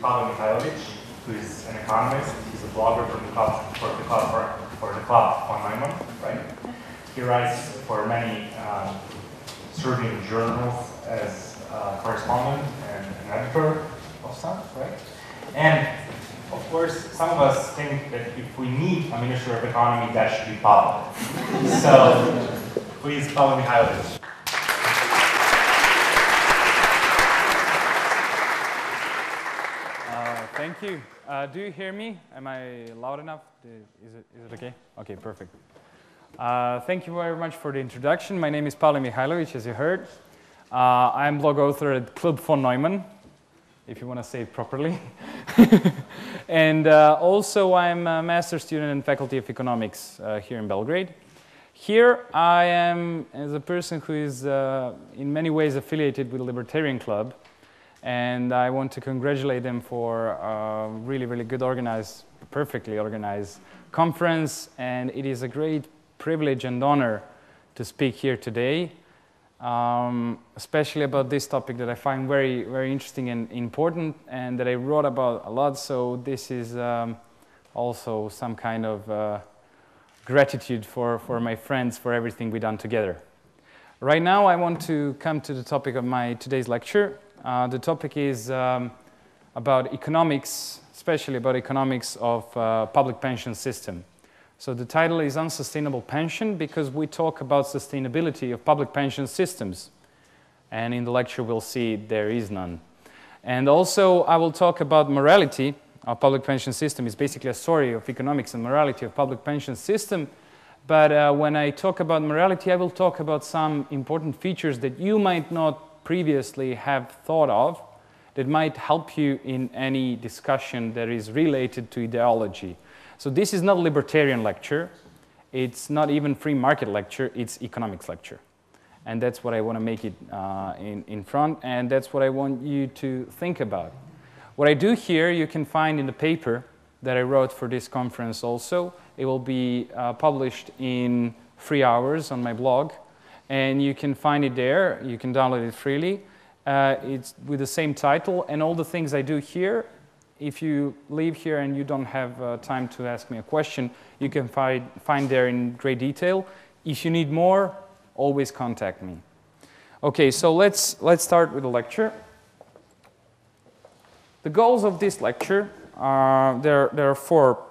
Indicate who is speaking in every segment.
Speaker 1: Pavle Mihajlović, who is an economist. He's a blogger for the club for the club for, for the club von Neumann, right? He writes for many um, Serbian journals as correspondent and an editor of some, right? And of course, some of us think that if we need a Minister of Economy, that should be Pavle. so, please, Pavle Mihajlović.
Speaker 2: Uh, thank you. Uh, do you hear me? Am I loud enough? Is it, is it okay? Okay, perfect. Uh, thank you very much for the introduction. My name is Pavle Mihajlović, as you heard. Uh, I'm blog author at Club von Neumann, if you want to say it properly. and uh, also, I'm a master student in Faculty of Economics uh, here in Belgrade. Here, I am as a person who is uh, in many ways affiliated with Libertarian Club, and I want to congratulate them for a really, really good organized, perfectly organized conference, and it is a great privilege and honor to speak here today um, especially about this topic that I find very, very interesting and important, and that I wrote about a lot. So this is um, also some kind of uh, gratitude for, for my friends for everything we've done together. Right now, I want to come to the topic of my today's lecture. Uh, the topic is um, about economics, especially about economics of uh, public pension system. So the title is Unsustainable Pension because we talk about sustainability of public pension systems. And in the lecture, we'll see there is none. And also, I will talk about morality of public pension system. It's basically a story of economics and morality of public pension system. But uh, when I talk about morality, I will talk about some important features that you might not previously have thought of that might help you in any discussion that is related to ideology so this is not a libertarian lecture. It's not even free market lecture. It's economics lecture. And that's what I want to make it uh, in, in front. And that's what I want you to think about. What I do here, you can find in the paper that I wrote for this conference also. It will be uh, published in three hours on my blog. And you can find it there. You can download it freely. Uh, it's with the same title. And all the things I do here if you leave here and you don't have uh, time to ask me a question, you can find, find there in great detail. If you need more, always contact me. Okay, so let's, let's start with the lecture. The goals of this lecture, are, there, there are four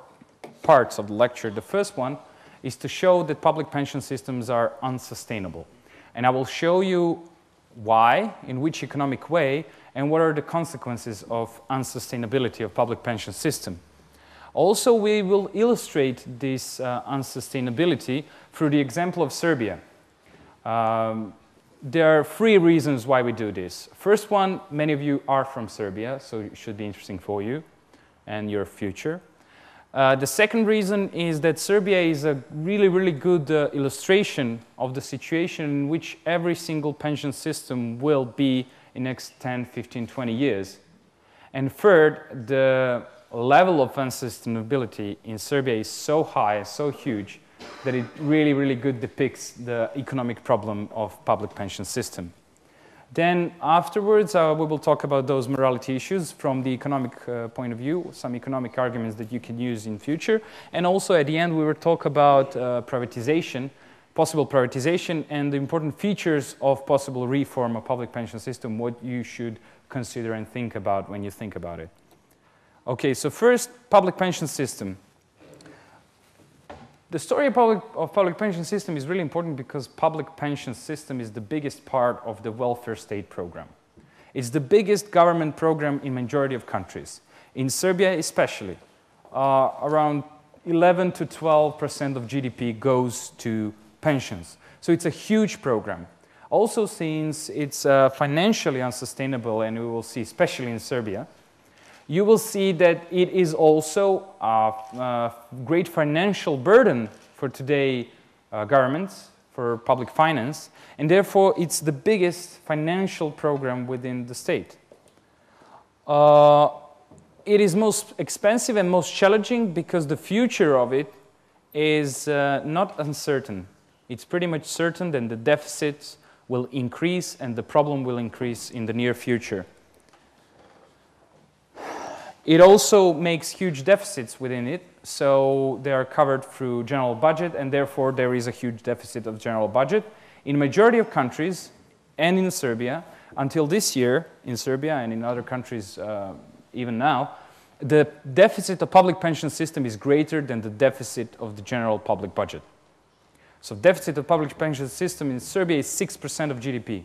Speaker 2: parts of the lecture. The first one is to show that public pension systems are unsustainable. And I will show you why, in which economic way, and what are the consequences of unsustainability of public pension system. Also, we will illustrate this uh, unsustainability through the example of Serbia. Um, there are three reasons why we do this. First one, many of you are from Serbia, so it should be interesting for you and your future. Uh, the second reason is that Serbia is a really, really good uh, illustration of the situation in which every single pension system will be in next 10, 15, 20 years. And third, the level of unsustainability in Serbia is so high, so huge, that it really, really good depicts the economic problem of public pension system. Then afterwards, uh, we will talk about those morality issues from the economic uh, point of view, some economic arguments that you can use in future. And also at the end, we will talk about uh, privatization possible privatization and the important features of possible reform of public pension system, what you should consider and think about when you think about it. Okay, so first, public pension system. The story of public, of public pension system is really important because public pension system is the biggest part of the welfare state program. It's the biggest government program in majority of countries. In Serbia especially, uh, around 11 to 12% of GDP goes to pensions. So it's a huge program. Also, since it's uh, financially unsustainable, and we will see, especially in Serbia, you will see that it is also a, a great financial burden for today uh, governments, for public finance, and therefore it's the biggest financial program within the state. Uh, it is most expensive and most challenging because the future of it is uh, not uncertain it's pretty much certain that the deficits will increase and the problem will increase in the near future. It also makes huge deficits within it, so they are covered through general budget, and therefore there is a huge deficit of general budget. In majority of countries, and in Serbia, until this year, in Serbia and in other countries uh, even now, the deficit of public pension system is greater than the deficit of the general public budget. So deficit of public pension system in Serbia is 6% of GDP.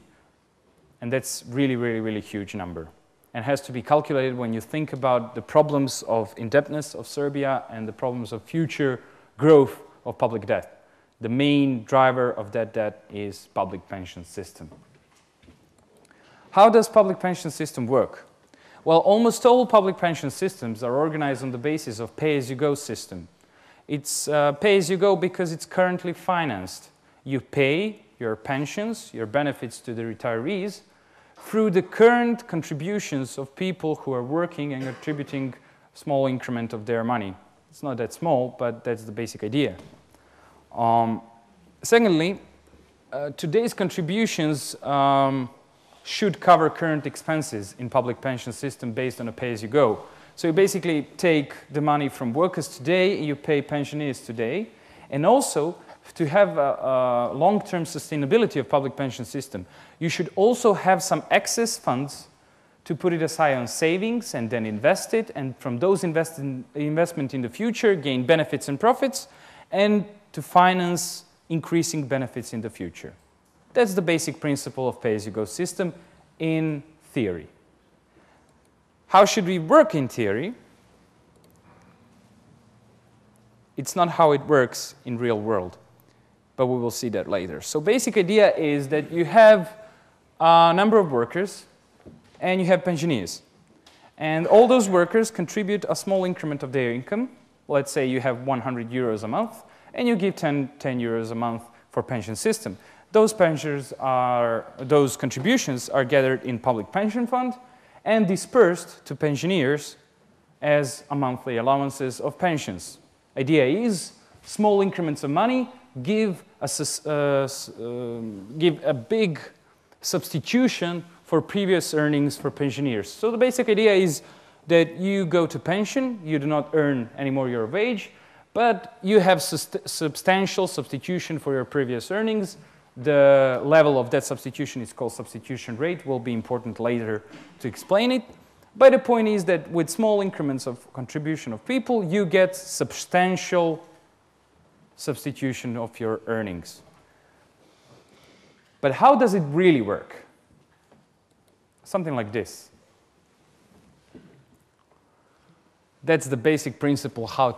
Speaker 2: And that's really, really, really huge number. And has to be calculated when you think about the problems of indebtedness of Serbia and the problems of future growth of public debt. The main driver of that debt is public pension system. How does public pension system work? Well, almost all public pension systems are organized on the basis of pay-as-you-go system. It's uh, pay-as-you-go because it's currently financed. You pay your pensions, your benefits to the retirees through the current contributions of people who are working and contributing small increment of their money. It's not that small, but that's the basic idea. Um, secondly, uh, today's contributions um, should cover current expenses in public pension system based on a pay-as-you-go. So you basically take the money from workers today, you pay pensioners today, and also to have a, a long-term sustainability of public pension system, you should also have some excess funds to put it aside on savings and then invest it, and from those invest in, investment in the future, gain benefits and profits, and to finance increasing benefits in the future. That's the basic principle of pay-as-you-go system in theory. How should we work in theory? It's not how it works in real world, but we will see that later. So basic idea is that you have a number of workers and you have pensioners. And all those workers contribute a small increment of their income. Let's say you have 100 euros a month, and you give 10, 10 euros a month for pension system. Those pensions are, those contributions are gathered in public pension fund and dispersed to pensioners as a monthly allowances of pensions. Idea is small increments of money give a, uh, uh, give a big substitution for previous earnings for pensioners. So the basic idea is that you go to pension, you do not earn any more your wage, but you have substantial substitution for your previous earnings the level of that substitution is called substitution rate, will be important later to explain it. But the point is that with small increments of contribution of people, you get substantial substitution of your earnings. But how does it really work? Something like this. That's the basic principle how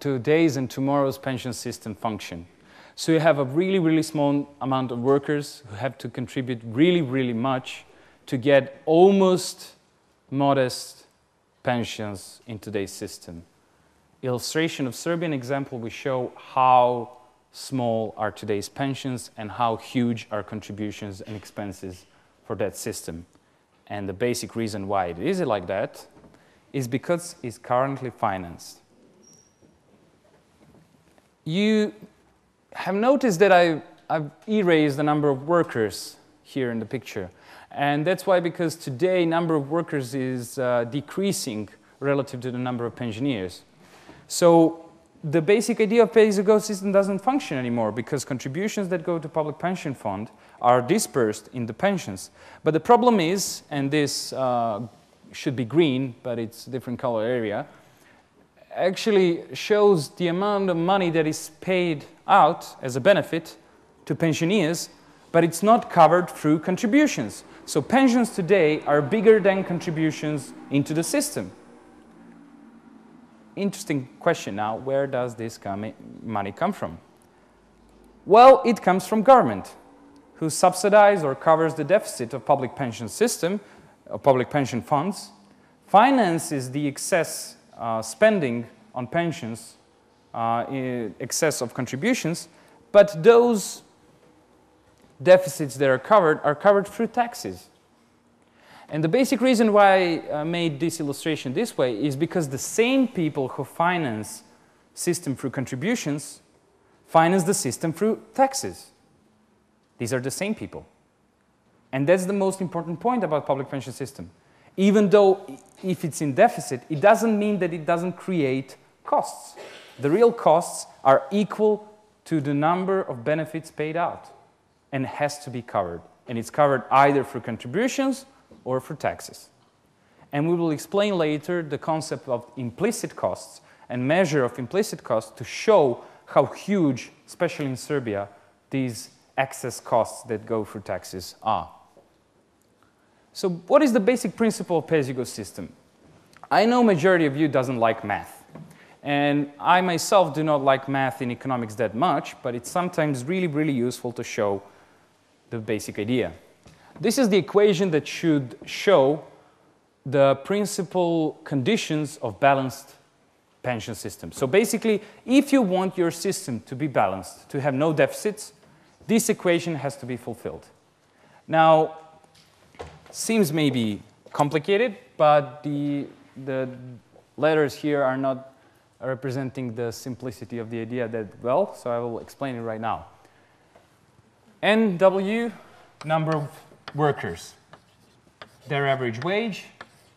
Speaker 2: today's and tomorrow's pension system function. So you have a really, really small amount of workers who have to contribute really, really much to get almost modest pensions in today's system. Illustration of Serbian example, we show how small are today's pensions and how huge are contributions and expenses for that system. And the basic reason why it is like that is because it's currently financed. You have noticed that I, I've erased the number of workers here in the picture. And that's why, because today number of workers is uh, decreasing relative to the number of pensioners. So the basic idea of pay-as-you-go system doesn't function anymore because contributions that go to public pension fund are dispersed in the pensions. But the problem is, and this uh, should be green, but it's a different color area, actually shows the amount of money that is paid out as a benefit to pensioners, but it's not covered through contributions. So pensions today are bigger than contributions into the system. Interesting question now, where does this money come from? Well, it comes from government, who subsidize or covers the deficit of public pension system, of public pension funds, finances the excess uh, spending on pensions uh, excess of contributions, but those deficits that are covered are covered through taxes. And the basic reason why I made this illustration this way is because the same people who finance system through contributions finance the system through taxes. These are the same people. And that's the most important point about public pension system. even though if it's in deficit, it doesn't mean that it doesn't create costs. The real costs are equal to the number of benefits paid out and has to be covered. And it's covered either through contributions or for taxes. And we will explain later the concept of implicit costs and measure of implicit costs to show how huge, especially in Serbia, these excess costs that go for taxes are. So what is the basic principle of pay-as-you-go system? I know majority of you doesn't like math. And I myself do not like math in economics that much, but it's sometimes really, really useful to show the basic idea. This is the equation that should show the principal conditions of balanced pension system. So basically, if you want your system to be balanced, to have no deficits, this equation has to be fulfilled. Now, seems maybe complicated, but the, the letters here are not representing the simplicity of the idea that well, so I will explain it right now. NW, number of workers, their average wage,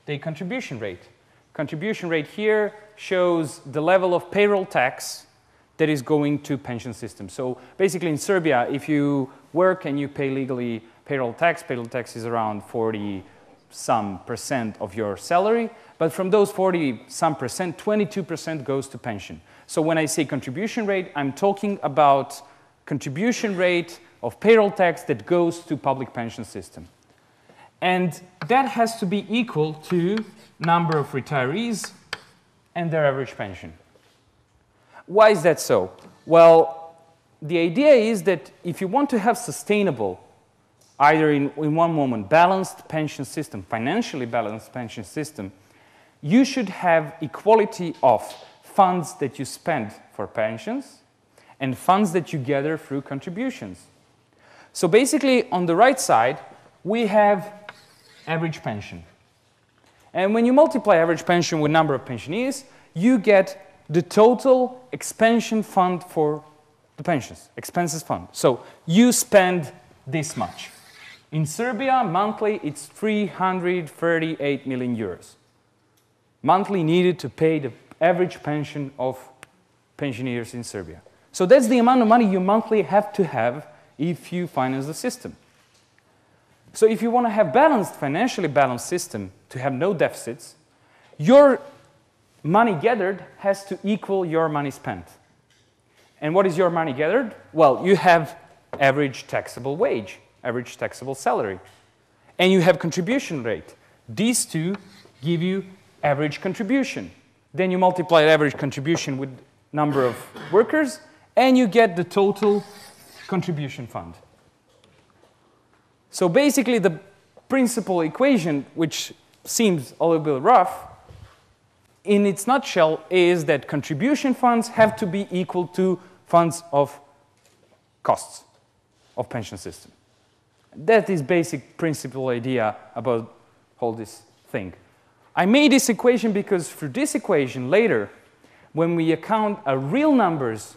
Speaker 2: their contribution rate. Contribution rate here shows the level of payroll tax that is going to pension system. So basically in Serbia, if you work and you pay legally payroll tax, payroll tax is around 40 some percent of your salary, but from those 40 some percent, 22% goes to pension. So when I say contribution rate, I'm talking about contribution rate of payroll tax that goes to public pension system. And that has to be equal to number of retirees and their average pension. Why is that so? Well, the idea is that if you want to have sustainable, either in, in one moment, balanced pension system, financially balanced pension system, you should have equality of funds that you spend for pensions and funds that you gather through contributions. So basically, on the right side, we have average pension. And when you multiply average pension with number of pensionees, you get the total expansion fund for the pensions, expenses fund. So you spend this much. In Serbia, monthly, it's 338 million euros monthly needed to pay the average pension of pensioners in Serbia. So that's the amount of money you monthly have to have if you finance the system. So if you want to have balanced, financially balanced system to have no deficits, your money gathered has to equal your money spent. And what is your money gathered? Well, you have average taxable wage, average taxable salary, and you have contribution rate. These two give you average contribution. Then you multiply average contribution with number of workers, and you get the total contribution fund. So basically, the principal equation, which seems a little bit rough, in its nutshell is that contribution funds have to be equal to funds of costs of pension system. That is basic principal idea about all this thing. I made this equation because for this equation later, when we account a real numbers,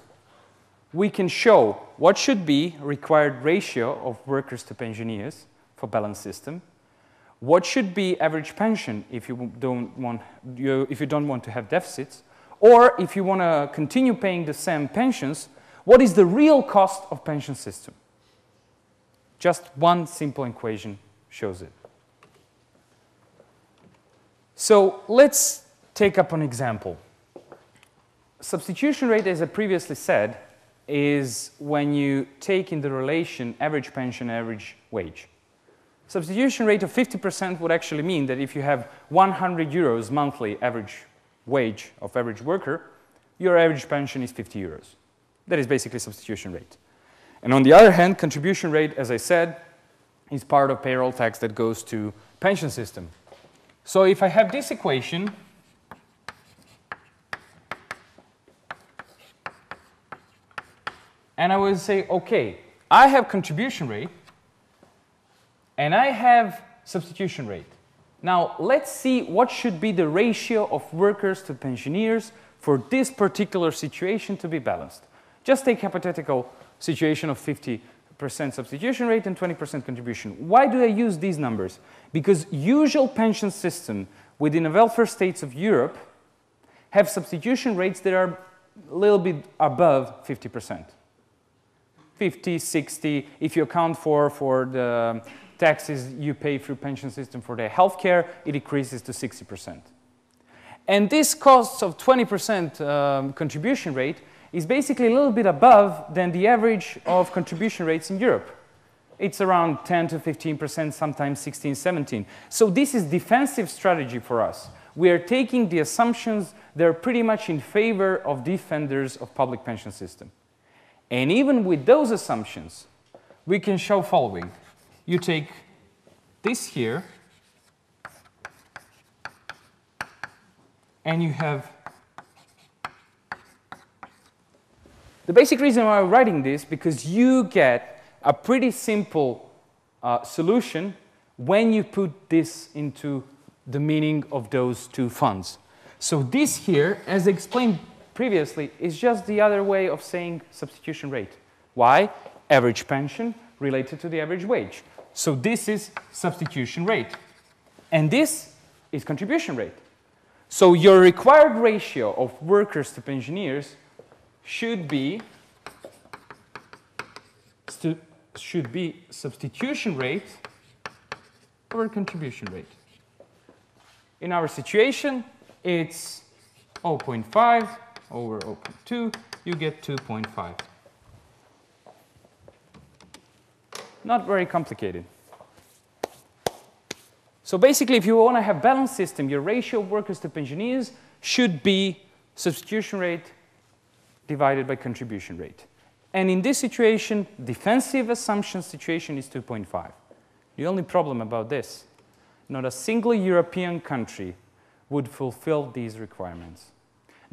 Speaker 2: we can show what should be required ratio of workers to pensioners for balanced system, what should be average pension if you don't want, you, if you don't want to have deficits, or if you want to continue paying the same pensions, what is the real cost of pension system? Just one simple equation shows it. So let's take up an example. Substitution rate, as I previously said, is when you take in the relation average pension, average wage. Substitution rate of 50% would actually mean that if you have 100 euros monthly average wage of average worker, your average pension is 50 euros. That is basically substitution rate. And on the other hand, contribution rate, as I said, is part of payroll tax that goes to pension system. So if I have this equation, and I will say, okay, I have contribution rate, and I have substitution rate. Now, let's see what should be the ratio of workers to pensioners for this particular situation to be balanced. Just take hypothetical situation of 50% substitution rate and 20% contribution. Why do I use these numbers? Because usual pension system within the welfare states of Europe have substitution rates that are a little bit above 50%. 50, 60, if you account for, for the taxes you pay through pension system for the healthcare, it decreases to 60%. And this cost of 20% um, contribution rate is basically a little bit above than the average of contribution rates in Europe. It's around 10 to 15%, sometimes 16, 17. So this is defensive strategy for us. We are taking the assumptions that are pretty much in favor of defenders of public pension system. And even with those assumptions, we can show following. You take this here, and you have the basic reason why I'm writing this because you get a pretty simple uh, solution when you put this into the meaning of those two funds. So this here, as explained previously, is just the other way of saying substitution rate. Why? Average pension related to the average wage. So this is substitution rate. And this is contribution rate. So your required ratio of workers to pensioners should be should be substitution rate over contribution rate. In our situation, it's 0.5 over 0.2, you get 2.5. Not very complicated. So basically, if you want to have balanced system, your ratio of workers to pensioners should be substitution rate divided by contribution rate. And in this situation, defensive assumption situation is 2.5. The only problem about this, not a single European country would fulfill these requirements.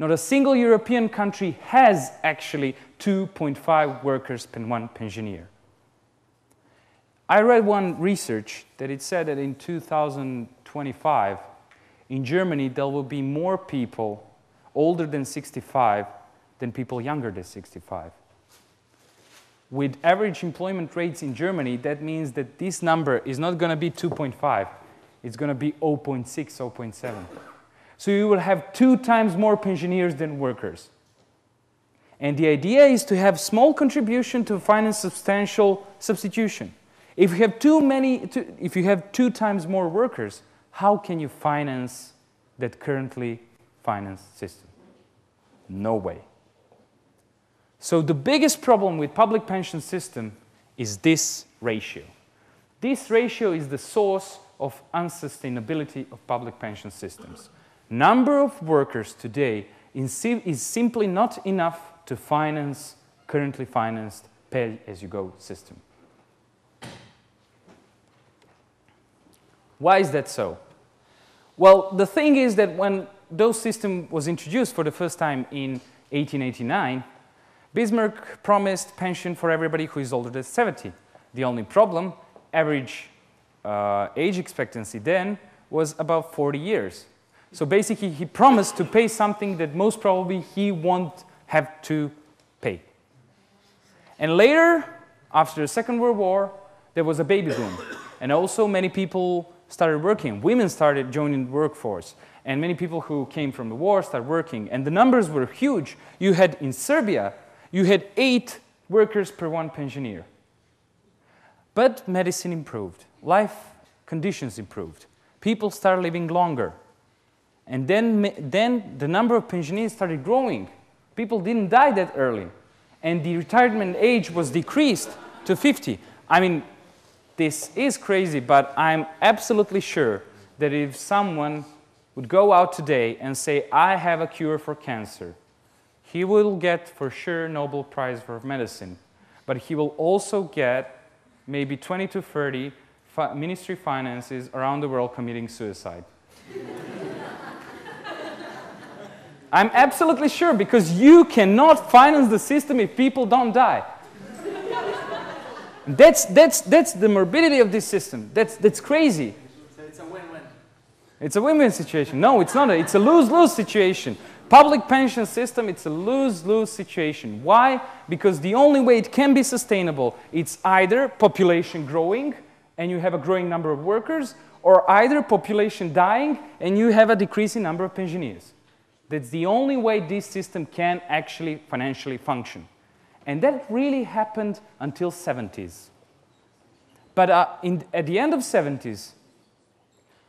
Speaker 2: Not a single European country has actually 2.5 workers per one pensioner. I read one research that it said that in 2025, in Germany, there will be more people older than 65 than people younger than 65. With average employment rates in Germany, that means that this number is not going to be 2.5, it's going to be 0.6, 0.7. So you will have two times more pensioners than workers. And the idea is to have small contribution to finance substantial substitution. If you have too many, if you have two times more workers, how can you finance that currently financed system? No way. So the biggest problem with public pension system is this ratio. This ratio is the source of unsustainability of public pension systems number of workers today is simply not enough to finance currently financed pay-as-you-go system. Why is that so? Well, the thing is that when those system was introduced for the first time in 1889, Bismarck promised pension for everybody who is older than 70. The only problem, average uh, age expectancy then was about 40 years. So basically, he promised to pay something that most probably he won't have to pay. And later, after the Second World War, there was a baby boom. And also, many people started working. Women started joining the workforce. And many people who came from the war started working. And the numbers were huge. You had in Serbia, you had eight workers per one pensioner. But medicine improved, life conditions improved. People started living longer. And then, then the number of pensioners started growing. People didn't die that early. And the retirement age was decreased to 50. I mean, this is crazy, but I'm absolutely sure that if someone would go out today and say, I have a cure for cancer, he will get for sure Nobel Prize for Medicine. But he will also get maybe 20 to 30 ministry finances around the world committing suicide. I'm absolutely sure because you cannot finance the system if people don't die. that's, that's, that's the morbidity of this system. That's, that's crazy.
Speaker 3: So it's a win-win.
Speaker 2: It's a win-win situation. No, it's not. A, it's a lose-lose situation. Public pension system, it's a lose-lose situation. Why? Because the only way it can be sustainable, it's either population growing and you have a growing number of workers, or either population dying and you have a decreasing number of pensioners. That's the only way this system can actually financially function. And that really happened until 70s. But uh, in, at the end of 70s,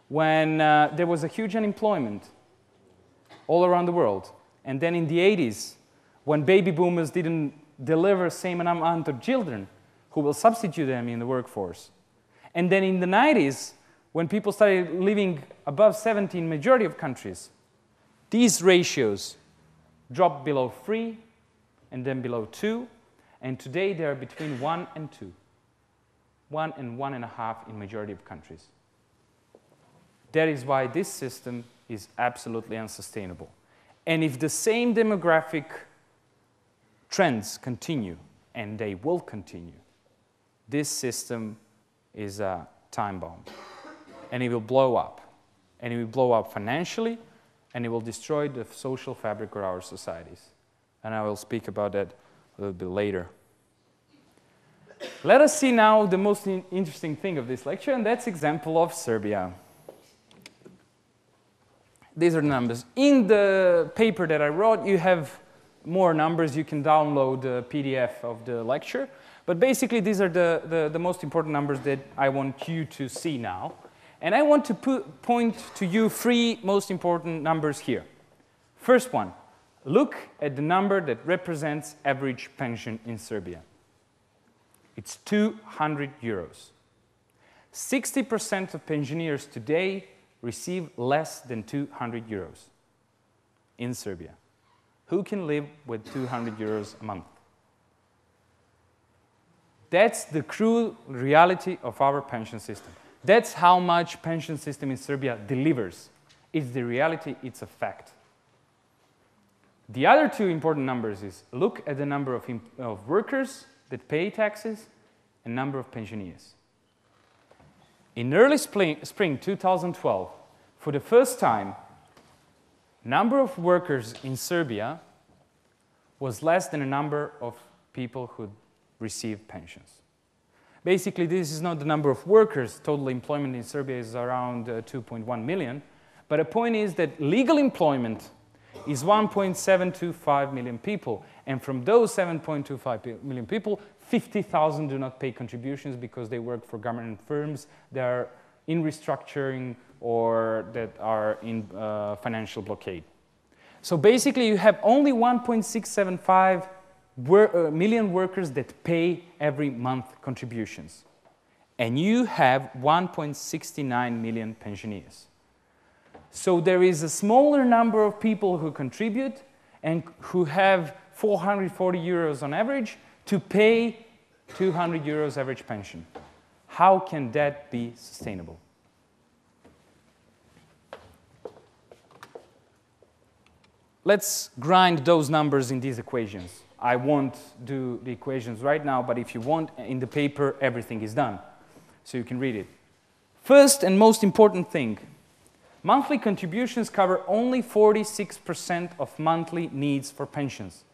Speaker 2: when uh, there was a huge unemployment all around the world, and then in the 80s, when baby boomers didn't deliver same amount of children who will substitute them in the workforce, and then in the 90s, when people started living above 70 in majority of countries, these ratios drop below 3 and then below 2, and today they are between 1 and 2. 1 and 1.5 in majority of countries. That is why this system is absolutely unsustainable. And if the same demographic trends continue, and they will continue, this system is a time bomb. And it will blow up. And it will blow up financially, and it will destroy the social fabric of our societies. And I will speak about that a little bit later. Let us see now the most in interesting thing of this lecture, and that's example of Serbia. These are numbers. In the paper that I wrote, you have more numbers. You can download the PDF of the lecture. But basically, these are the, the, the most important numbers that I want you to see now. And I want to put, point to you three most important numbers here. First one, look at the number that represents average pension in Serbia. It's 200 euros. 60% of pensioners today receive less than 200 euros in Serbia. Who can live with 200 euros a month? That's the cruel reality of our pension system. That's how much pension system in Serbia delivers. It's the reality, it's a fact. The other two important numbers is look at the number of, of workers that pay taxes and number of pensioners. In early spring, spring 2012, for the first time, number of workers in Serbia was less than the number of people who received pensions. Basically, this is not the number of workers. Total employment in Serbia is around uh, 2.1 million. But the point is that legal employment is 1.725 million people. And from those 7.25 million people, 50,000 do not pay contributions because they work for government firms that are in restructuring or that are in uh, financial blockade. So basically, you have only 1.675 wor- uh, million workers that pay every month contributions. And you have 1.69 million pensioners. So there is a smaller number of people who contribute and who have 440 euros on average to pay 200 euros average pension. How can that be sustainable? Let's grind those numbers in these equations. I won't do the equations right now, but if you want, in the paper, everything is done. So you can read it. First and most important thing Monthly contributions cover only 46% of monthly needs for pensions.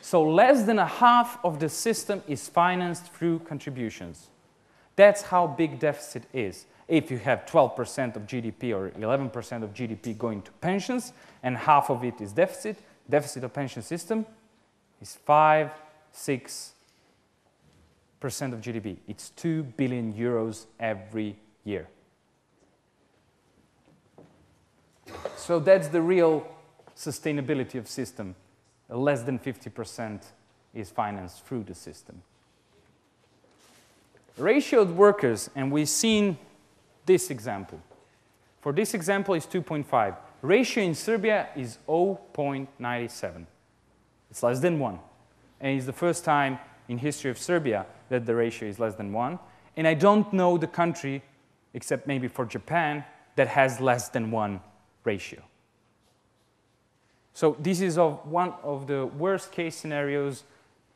Speaker 2: So less than a half of the system is financed through contributions. That's how big deficit is. If you have 12% of GDP or 11% of GDP going to pensions and half of it is deficit, deficit of pension system is 5, 6% of GDP. It's 2 billion euros every year. So that's the real sustainability of system. Less than 50% is financed through the system. Ratioed workers, and we've seen this example. For this example is 2.5. Ratio in Serbia is 0.97. It's less than 1. And it's the first time in history of Serbia that the ratio is less than 1. And I don't know the country, except maybe for Japan, that has less than 1 ratio. So this is of one of the worst case scenarios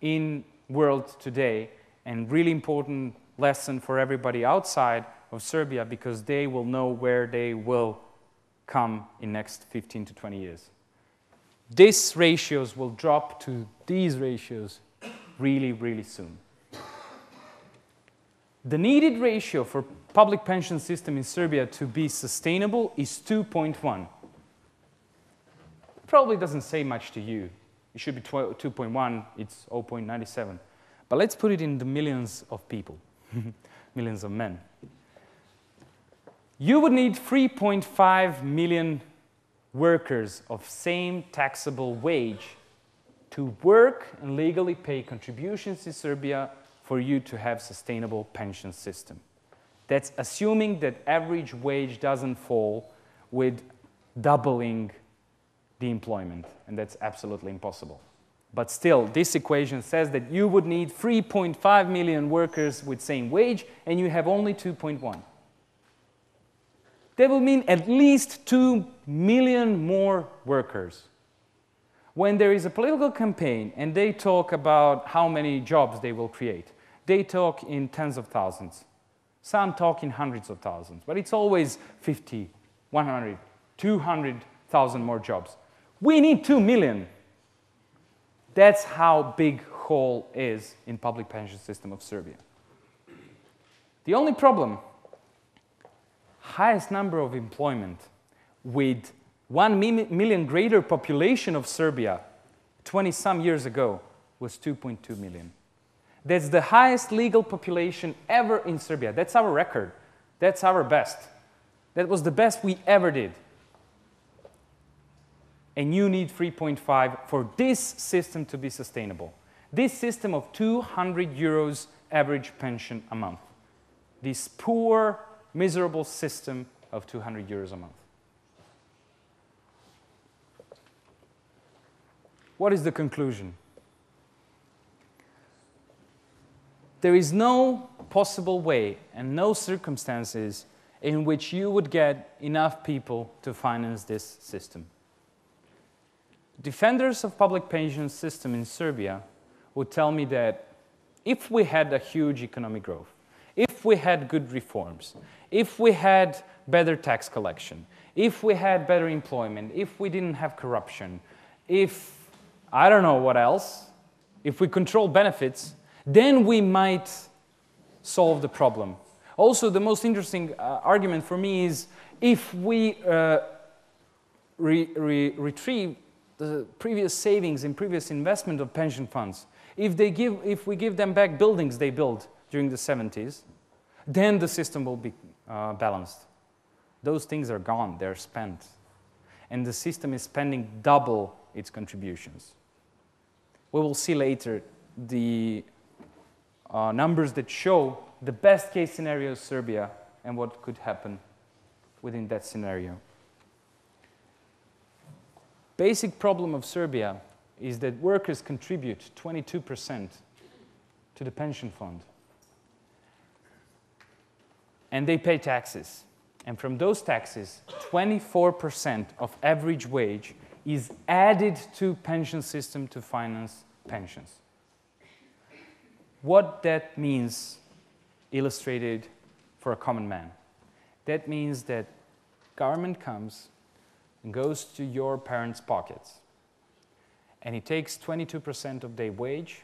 Speaker 2: in world today and really important lesson for everybody outside of Serbia because they will know where they will come in next 15 to 20 years. These ratios will drop to these ratios really, really soon. The needed ratio for public pension system in Serbia to be sustainable is 2.1. Probably doesn't say much to you. It should be 2.1, it's 0.97. But let's put it in the millions of people, millions of men. You would need 3.5 million workers of same taxable wage to work and legally pay contributions in Serbia for you to have sustainable pension system. That's assuming that average wage doesn't fall with doubling the employment, and that's absolutely impossible. But still, this equation says that you would need 3.5 million workers with same wage, and you have only 2.1. That will mean at least 2 million more workers. When there is a political campaign and they talk about how many jobs they will create, they talk in tens of thousands. Some talk in hundreds of thousands, but it's always 50, 100, 200,000 more jobs. We need 2 million. That's how big hole is in public pension system of Serbia. The only problem, highest number of employment with 1 million greater population of Serbia 20 some years ago was 2.2 million. That's the highest legal population ever in Serbia. That's our record. That's our best. That was the best we ever did and you need 3.5 for this system to be sustainable. This system of 200 euros average pension a month. This poor, miserable system of 200 euros a month. What is the conclusion? There is no possible way and no circumstances in which you would get enough people to finance this system. Defenders of public pension system in Serbia would tell me that if we had a huge economic growth, we had good reforms, if we had better tax collection, if we had better employment, if we didn't have corruption, if I don't know what else, if we control benefits, then we might solve the problem. Also, the most interesting uh, argument for me is if we uh, re re retrieve the previous savings and previous investment of pension funds, if, they give, if we give them back buildings they built during the 70s, then the system will be uh, balanced. Those things are gone, they're spent. And the system is spending double its contributions. We will see later the uh, numbers that show the best case scenario of Serbia and what could happen within that scenario. Basic problem of Serbia is that workers contribute 22% to the pension fund. And they pay taxes. And from those taxes, 24% of average wage is added to pension system to finance pensions. What that means illustrated for a common man. That means that government comes and goes to your parents' pockets. And it takes 22% of their wage,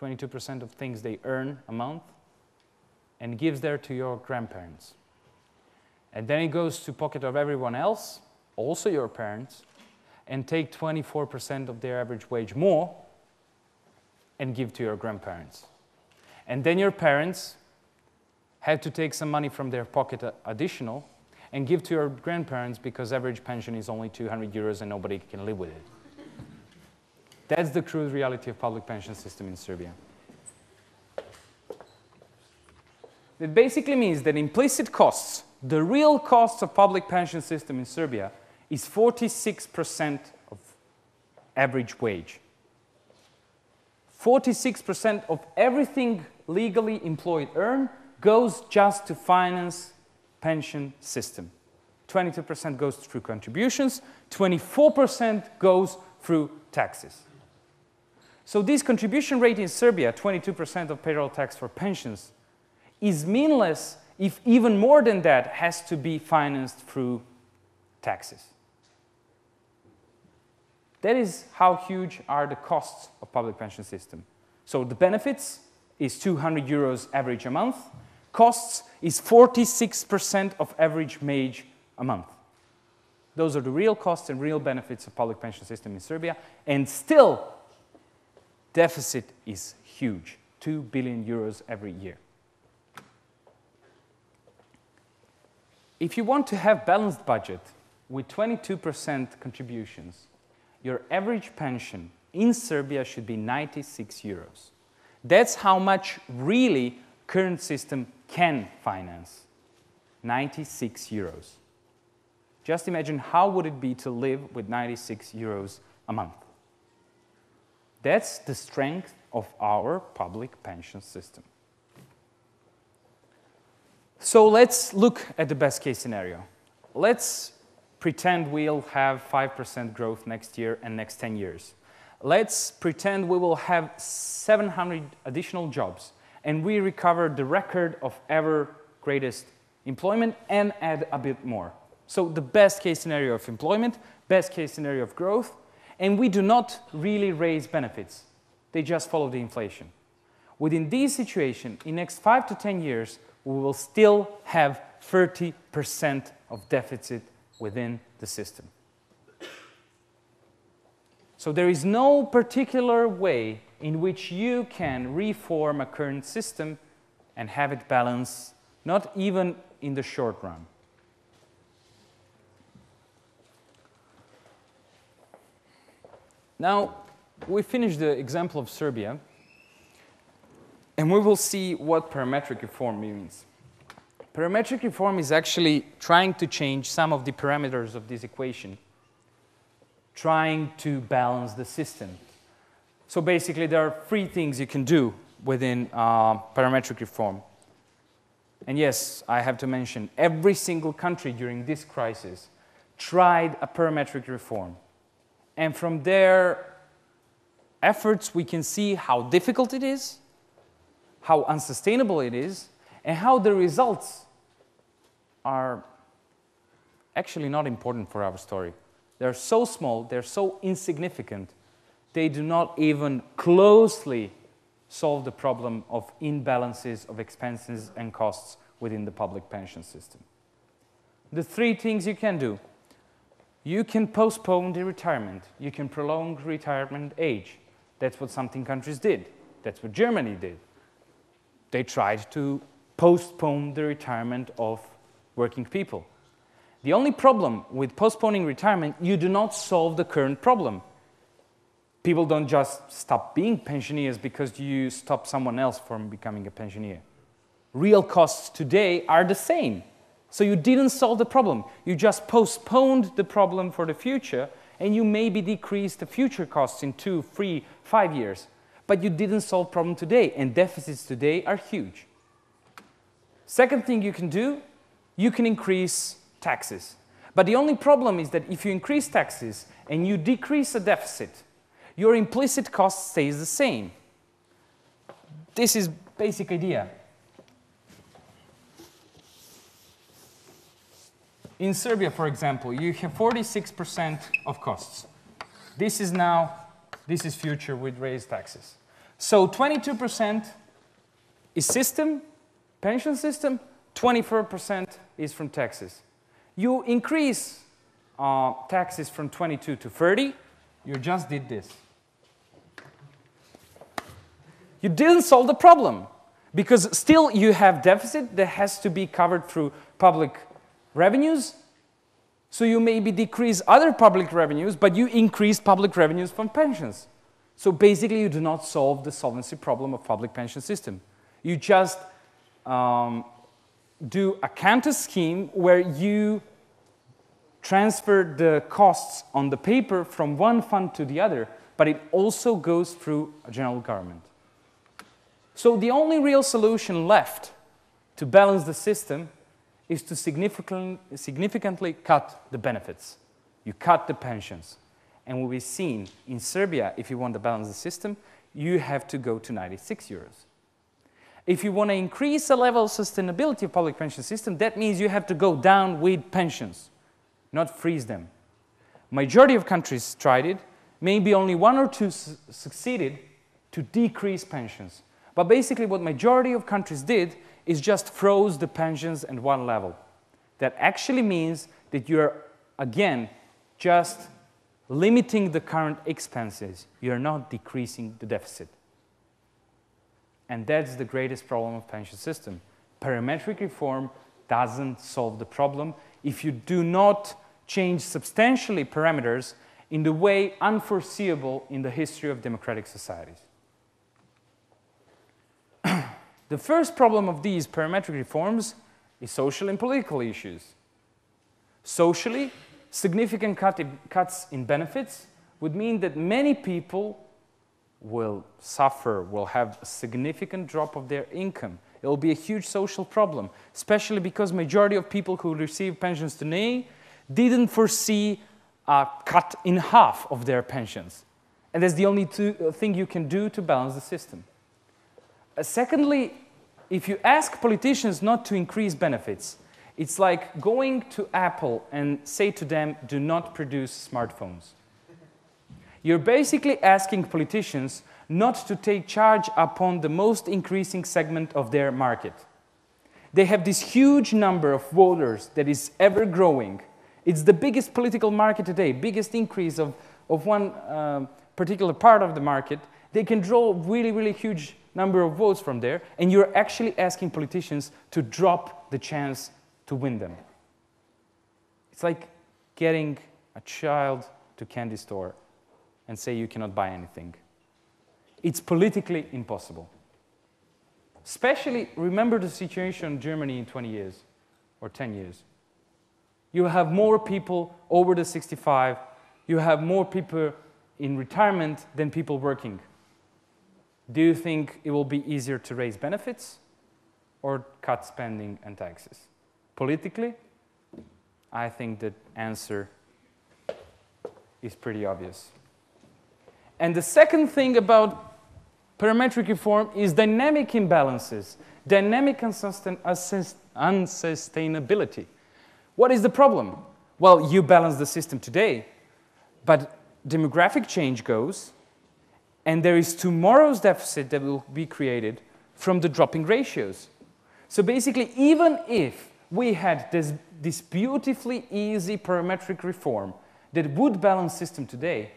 Speaker 2: 22% of things they earn a month, and gives there to your grandparents. And then it goes to pocket of everyone else, also your parents, and take 24% of their average wage more and give to your grandparents. And then your parents had to take some money from their pocket additional and give to your grandparents because average pension is only 200 euros and nobody can live with it. That's the crude reality of public pension system in Serbia. It basically means that implicit costs, the real cost of public pension system in Serbia, is 46% of average wage. 46% of everything legally employed earn goes just to finance pension system. 22% goes through contributions, 24% goes through taxes. So this contribution rate in Serbia, 22% of payroll tax for pensions, is meaningless if even more than that has to be financed through taxes. That is how huge are the costs of public pension system. So the benefits is 200 euros average a month. Costs is 46% of average wage a month. Those are the real costs and real benefits of public pension system in Serbia. And still, deficit is huge, 2 billion euros every year. If you want to have balanced budget with 22% contributions, your average pension in Serbia should be 96 euros. That's how much really current system can finance. 96 euros. Just imagine how would it be to live with 96 euros a month. That's the strength of our public pension system. So let's look at the best case scenario. Let's pretend we'll have 5% growth next year and next 10 years. Let's pretend we will have 700 additional jobs and we recover the record of ever greatest employment and add a bit more. So the best case scenario of employment, best case scenario of growth, and we do not really raise benefits. They just follow the inflation. Within this situation, in next five to 10 years, we will still have 30% of deficit within the system. So there is no particular way in which you can reform a current system and have it balance, not even in the short run. Now, we finished the example of Serbia, and we will see what parametric reform means. Parametric reform is actually trying to change some of the parameters of this equation, trying to balance the system. So basically, there are three things you can do within uh, parametric reform. And yes, I have to mention, every single country during this crisis tried a parametric reform. And from their efforts, we can see how difficult it is, how unsustainable it is, and how the results are actually not important for our story. They're so small, they're so insignificant, they do not even closely solve the problem of imbalances of expenses and costs within the public pension system. The three things you can do you can postpone the retirement, you can prolong retirement age. That's what some countries did, that's what Germany did. They tried to postpone the retirement of working people. The only problem with postponing retirement, you do not solve the current problem. People don't just stop being pensioners because you stop someone else from becoming a pensioner. Real costs today are the same. So you didn't solve the problem. You just postponed the problem for the future, and you maybe decreased the future costs in two, three, five years. But you didn't solve problem today, and deficits today are huge. Second thing you can do you can increase taxes. But the only problem is that if you increase taxes and you decrease the deficit, your implicit cost stays the same. This is basic idea. In Serbia, for example, you have 46% of costs. This is now, this is future with raised taxes. So 22% is system, pension system, 24% is from taxes. You increase uh, taxes from 22 to 30, you just did this. You didn't solve the problem because still you have deficit that has to be covered through public revenues. So you maybe decrease other public revenues, but you increase public revenues from pensions. So basically you do not solve the solvency problem of public pension system. You just um, do a counter scheme where you transfer the costs on the paper from one fund to the other, but it also goes through a general government. So the only real solution left to balance the system is to significantly, significantly cut the benefits. You cut the pensions. And what we've seen in Serbia, if you want to balance the system, you have to go to 96 euros. If you want to increase the level of sustainability of public pension system, that means you have to go down with pensions, not freeze them. Majority of countries tried it. maybe only one or two su succeeded to decrease pensions. But basically what majority of countries did is just froze the pensions at one level. That actually means that you're, again, just limiting the current expenses. You're not decreasing the deficit. And that's the greatest problem of pension system. Parametric reform doesn't solve the problem if you do not change substantially parameters in the way unforeseeable in the history of democratic societies. The first problem of these parametric reforms is social and political issues. Socially, significant cut in, cuts in benefits would mean that many people will suffer, will have a significant drop of their income. It will be a huge social problem, especially because majority of people who receive pensions today didn't foresee a cut in half of their pensions. And that's the only two, uh, thing you can do to balance the system. Uh, secondly, if you ask politicians not to increase benefits, it's like going to Apple and say to them, do not produce smartphones. You're basically asking politicians not to take charge upon the most increasing segment of their market. They have this huge number of voters that is ever growing. It's the biggest political market today, biggest increase of, of one uh, particular part of the market. They can draw really, really huge number of votes from there, and you're actually asking politicians to drop the chance to win them. It's like getting a child to candy store and say you cannot buy anything. It's politically impossible. Especially, remember the situation in Germany in 20 years or 10 years. You have more people over the 65, you have more people in retirement than people working. Do you think it will be easier to raise benefits or cut spending and taxes? Politically, I think the answer is pretty obvious. And the second thing about parametric reform is dynamic imbalances, dynamic unsustainability. What is the problem? Well, you balance the system today, but demographic change goes, and there is tomorrow's deficit that will be created from the dropping ratios. So basically, even if we had this, this beautifully easy parametric reform that would balance system today,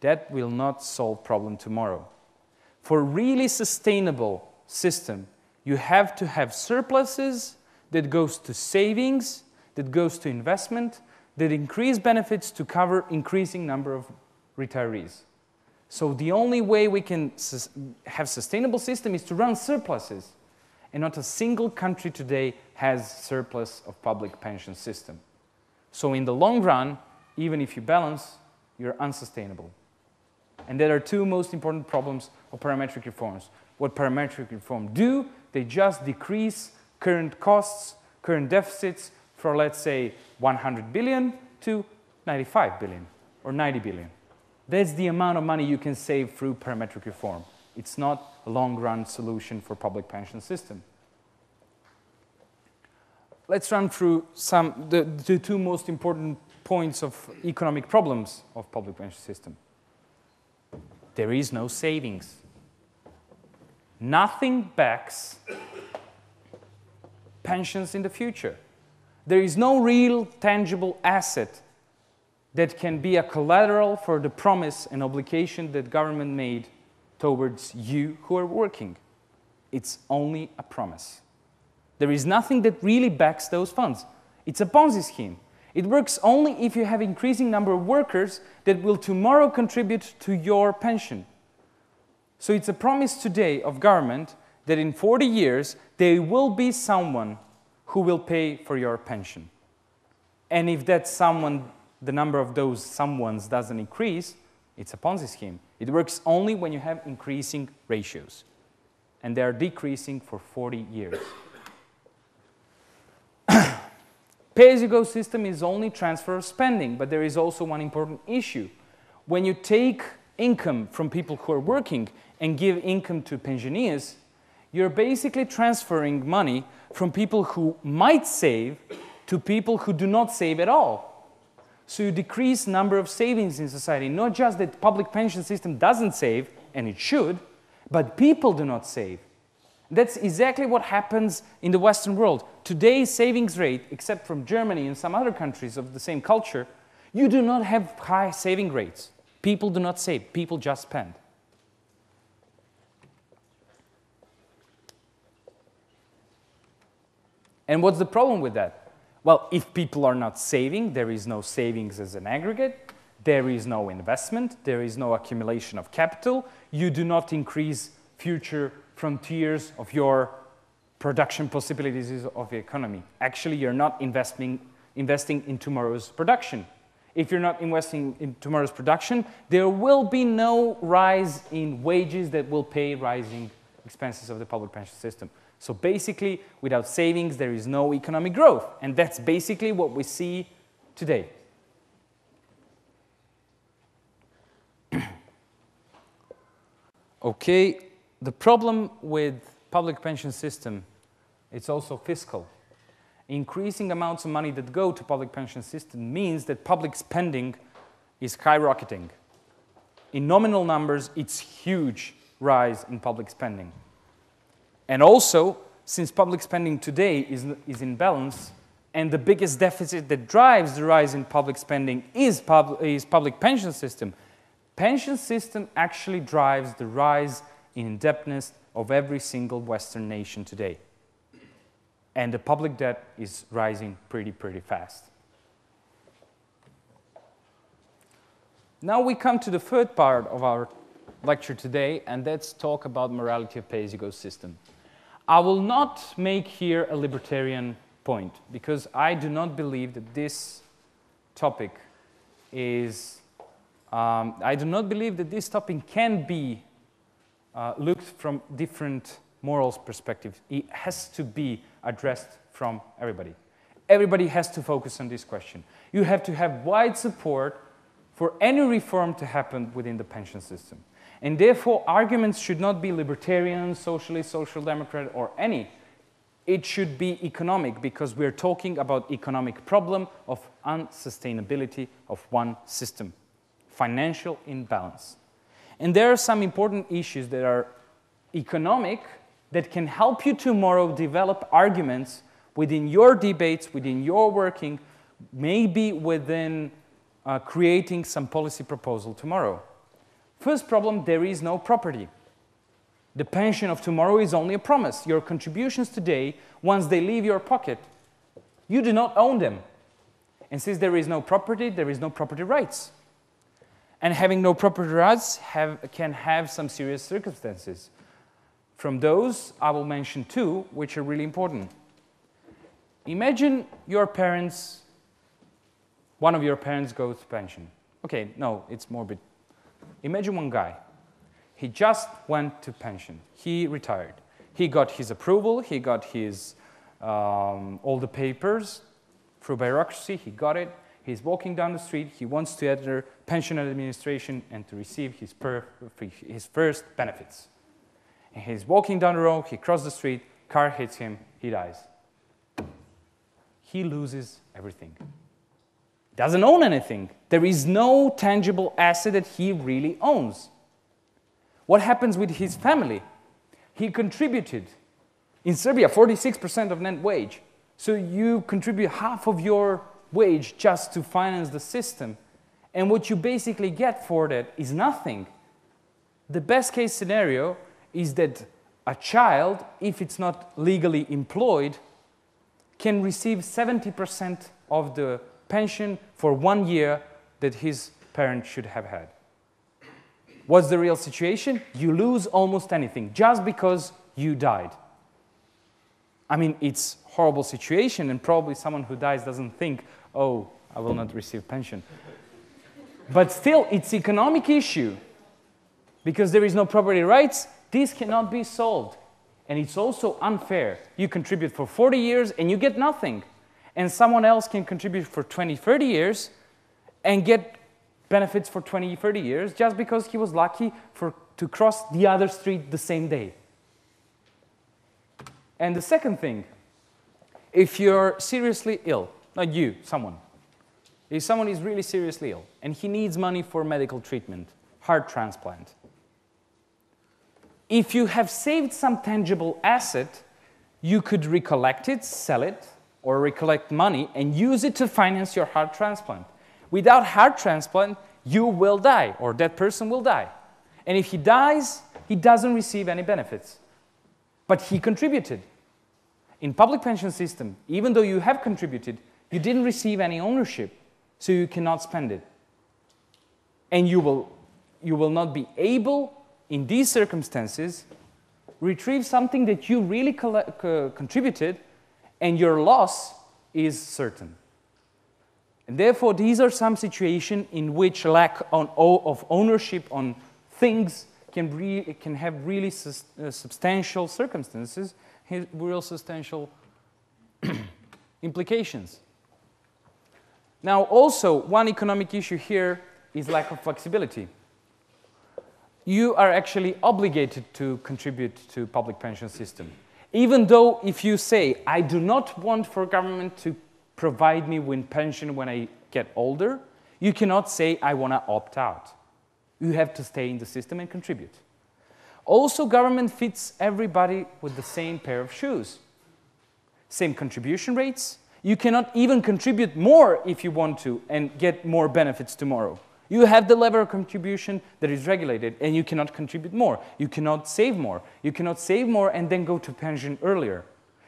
Speaker 2: that will not solve problem tomorrow. For really sustainable system, you have to have surpluses that goes to savings, that goes to investment, that increase benefits to cover increasing number of retirees. So the only way we can sus have sustainable system is to run surpluses. And not a single country today has surplus of public pension system. So in the long run, even if you balance, you're unsustainable. And there are two most important problems of parametric reforms. What parametric reform do, they just decrease current costs, current deficits from let's say 100 billion to 95 billion or 90 billion. That's the amount of money you can save through parametric reform. It's not a long-run solution for public pension system. Let's run through some the, the two most important points of economic problems of public pension system. There is no savings. Nothing backs pensions in the future. There is no real tangible asset that can be a collateral for the promise and obligation that government made towards you who are working. It's only a promise. There is nothing that really backs those funds. It's a Ponzi scheme. It works only if you have increasing number of workers that will tomorrow contribute to your pension. So it's a promise today of government that in 40 years there will be someone who will pay for your pension. And if that someone, the number of those someones doesn't increase, it's a Ponzi scheme. It works only when you have increasing ratios. And they are decreasing for 40 years. Pay-as-you-go system is only transfer of spending, but there is also one important issue. When you take income from people who are working and give income to pensioners, you're basically transferring money from people who might save to people who do not save at all. So you decrease number of savings in society. Not just that public pension system doesn't save, and it should, but people do not save. That's exactly what happens in the Western world. Today's savings rate, except from Germany and some other countries of the same culture, you do not have high saving rates. People do not save, people just spend. And what's the problem with that? Well, if people are not saving, there is no savings as an aggregate, there is no investment, there is no accumulation of capital, you do not increase future frontiers of your production possibilities of the economy. Actually, you're not investing, investing in tomorrow's production. If you're not investing in tomorrow's production, there will be no rise in wages that will pay rising expenses of the public pension system. So basically, without savings, there is no economic growth. And that's basically what we see today. okay, the problem with public pension system, it's also fiscal. Increasing amounts of money that go to public pension system means that public spending is skyrocketing. In nominal numbers, it's huge rise in public spending. And also, since public spending today is, is in balance, and the biggest deficit that drives the rise in public spending is, pub, is public pension system, pension system actually drives the rise in indebtedness of every single Western nation today. And the public debt is rising pretty, pretty fast. Now we come to the third part of our lecture today, and let's talk about morality of pay-as-you-go system. I will not make here a libertarian point because I do not believe that this topic is, um, I do not believe that this topic can be uh, looked from different morals perspectives. It has to be addressed from everybody. Everybody has to focus on this question. You have to have wide support for any reform to happen within the pension system. And therefore, arguments should not be libertarian, socialist, social democrat, or any. It should be economic because we're talking about economic problem of unsustainability of one system, financial imbalance. And there are some important issues that are economic that can help you tomorrow develop arguments within your debates, within your working, maybe within uh, creating some policy proposal tomorrow. First problem, there is no property. The pension of tomorrow is only a promise. Your contributions today, once they leave your pocket, you do not own them. And since there is no property, there is no property rights. And having no property rights have, can have some serious circumstances. From those, I will mention two, which are really important. Imagine your parents, one of your parents goes to pension. Okay, no, it's morbid Imagine one guy. He just went to pension. He retired. He got his approval. He got his um, all the papers through bureaucracy. He got it. He's walking down the street. He wants to enter pension administration and to receive his, per, his first benefits. And he's walking down the road. He crosses the street. Car hits him. He dies. He loses everything doesn't own anything. There is no tangible asset that he really owns. What happens with his family? He contributed. In Serbia, 46% of net wage. So you contribute half of your wage just to finance the system. And what you basically get for that is nothing. The best case scenario is that a child, if it's not legally employed, can receive 70% of the pension for one year that his parent should have had. What's the real situation? You lose almost anything just because you died. I mean, it's horrible situation, and probably someone who dies doesn't think, oh, I will not receive pension. But still, it's economic issue. Because there is no property rights, this cannot be solved. And it's also unfair. You contribute for 40 years and you get nothing and someone else can contribute for 20, 30 years and get benefits for 20, 30 years just because he was lucky for, to cross the other street the same day. And the second thing, if you're seriously ill, not you, someone, If someone is really seriously ill and he needs money for medical treatment, heart transplant, if you have saved some tangible asset, you could recollect it, sell it, or recollect money and use it to finance your heart transplant. Without heart transplant, you will die, or that person will die. And if he dies, he doesn't receive any benefits. But he contributed. In public pension system, even though you have contributed, you didn't receive any ownership, so you cannot spend it. And you will, you will not be able, in these circumstances, retrieve something that you really contributed, and your loss is certain. And therefore, these are some situations in which lack on, of ownership on things can, re, can have really sus, uh, substantial circumstances, real substantial implications. Now, also, one economic issue here is lack of flexibility. You are actually obligated to contribute to public pension system. Even though if you say, I do not want for government to provide me with pension when I get older, you cannot say, I want to opt out. You have to stay in the system and contribute. Also, government fits everybody with the same pair of shoes. Same contribution rates. You cannot even contribute more if you want to and get more benefits tomorrow. You have the level of contribution that is regulated and you cannot contribute more. You cannot save more. You cannot save more and then go to pension earlier.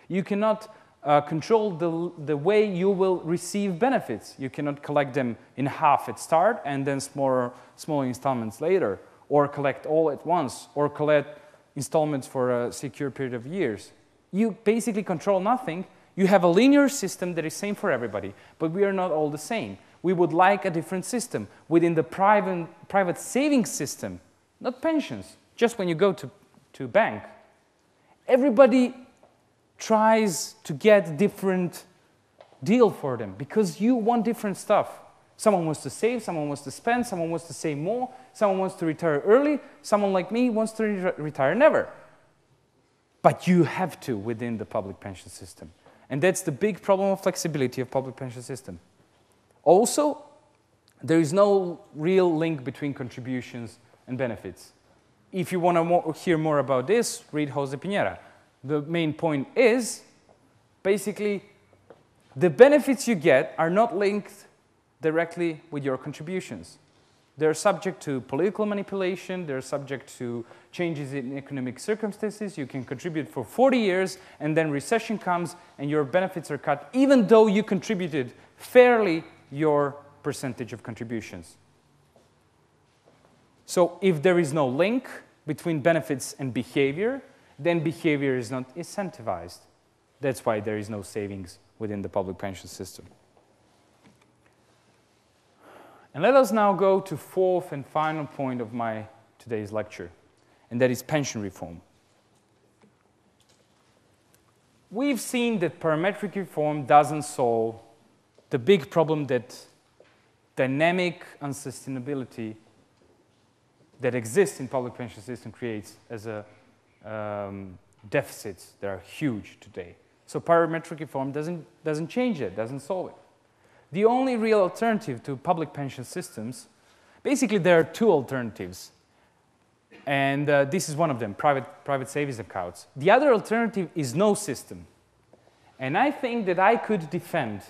Speaker 2: You cannot uh, control the, the way you will receive benefits. You cannot collect them in half at start and then smaller, smaller installments later, or collect all at once, or collect installments for a secure period of years. You basically control nothing. You have a linear system that is same for everybody, but we are not all the same. We would like a different system within the private, private savings system, not pensions, just when you go to, to bank. Everybody tries to get different deal for them because you want different stuff. Someone wants to save, someone wants to spend, someone wants to save more, someone wants to retire early, someone like me wants to re retire never. But you have to within the public pension system. And that's the big problem of flexibility of public pension system. Also, there is no real link between contributions and benefits. If you want to hear more about this, read Jose Piñera the main point is basically the benefits you get are not linked directly with your contributions. They're subject to political manipulation, they're subject to changes in economic circumstances. You can contribute for 40 years and then recession comes and your benefits are cut, even though you contributed fairly your percentage of contributions. So if there is no link between benefits and behavior, then behavior is not incentivized. That's why there is no savings within the public pension system. And let us now go to fourth and final point of my today's lecture, and that is pension reform. We've seen that parametric reform doesn't solve the big problem that dynamic unsustainability that exists in public pension system creates as a um, deficits that are huge today. So parametric reform doesn't, doesn't change it, doesn't solve it. The only real alternative to public pension systems, basically there are two alternatives. And uh, this is one of them, private, private savings accounts. The other alternative is no system. And I think that I could defend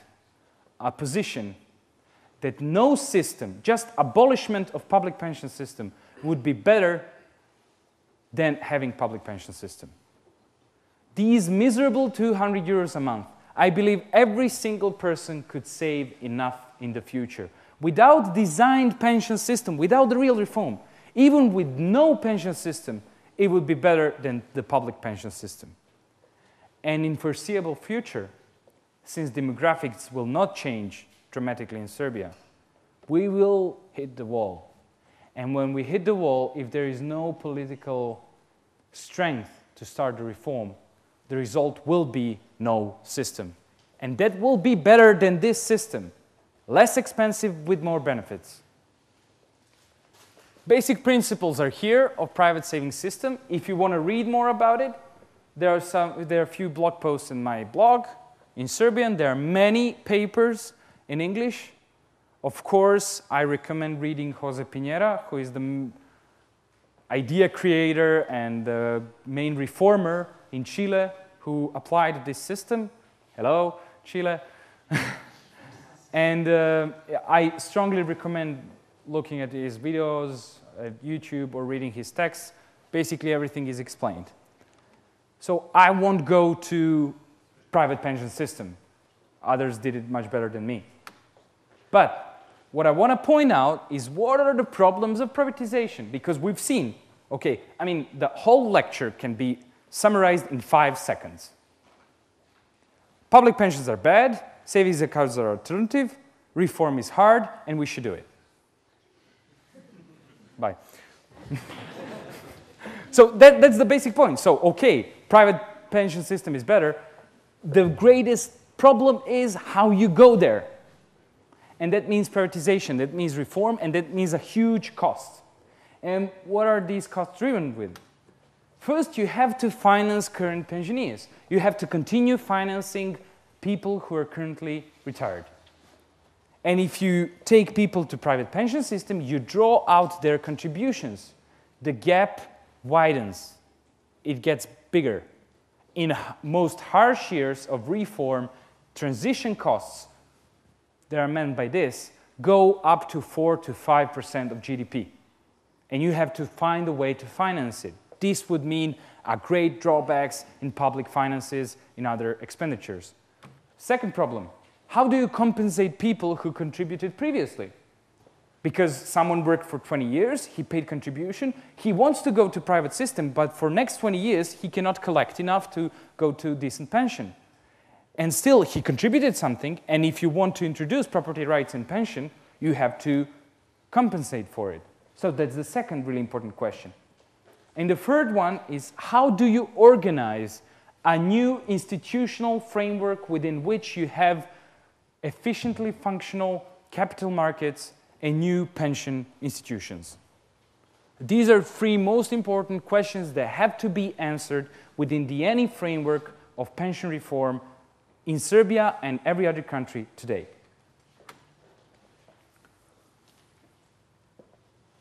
Speaker 2: a position that no system, just abolishment of public pension system, would be better than having public pension system. These miserable 200 euros a month, I believe every single person could save enough in the future. Without designed pension system, without the real reform, even with no pension system, it would be better than the public pension system. And in foreseeable future, since demographics will not change dramatically in Serbia, we will hit the wall. And when we hit the wall, if there is no political strength to start the reform, the result will be no system. And that will be better than this system, less expensive with more benefits. Basic principles are here of private savings system. If you want to read more about it, there are, some, there are a few blog posts in my blog in Serbian. There are many papers in English Of course, I recommend reading Jose Piñera, who is the idea creator and the main reformer in Chile who applied this system. Hello, Chile. and uh, I strongly recommend looking at his videos at YouTube or reading his texts. Basically, everything is explained. So I won't go to private pension system. Others did it much better than me. But what I want to point out is what are the problems of privatization? Because we've seen, okay, I mean, the whole lecture can be summarized in five seconds. Public pensions are bad, savings accounts are alternative, reform is hard, and we should do it. Bye. so that, that's the basic point. So, okay, private pension system is better. The greatest problem is how you go there. And that means privatization, that means reform, and that means a huge cost. And what are these costs driven with? First, you have to finance current pensioners. You have to continue financing people who are currently retired. And if you take people to private pension system, you draw out their contributions. The gap widens. It gets bigger. In most harsh years of reform, transition costs that are meant by this go up to 4 to 5% of GDP. And you have to find a way to finance it. This would mean a great drawbacks in public finances, in other expenditures. Second problem, how do you compensate people who contributed previously? Because someone worked for 20 years, he paid contribution, he wants to go to private system, but for next 20 years, he cannot collect enough to go to decent pension. And still, he contributed something, and if you want to introduce property rights in pension, you have to compensate for it. So that's the second really important question. And the third one is how do you organize a new institutional framework within which you have efficiently functional capital markets, and new pension institutions? These are three most important questions that have to be answered within the any framework of pension reform in Serbia and every other country today.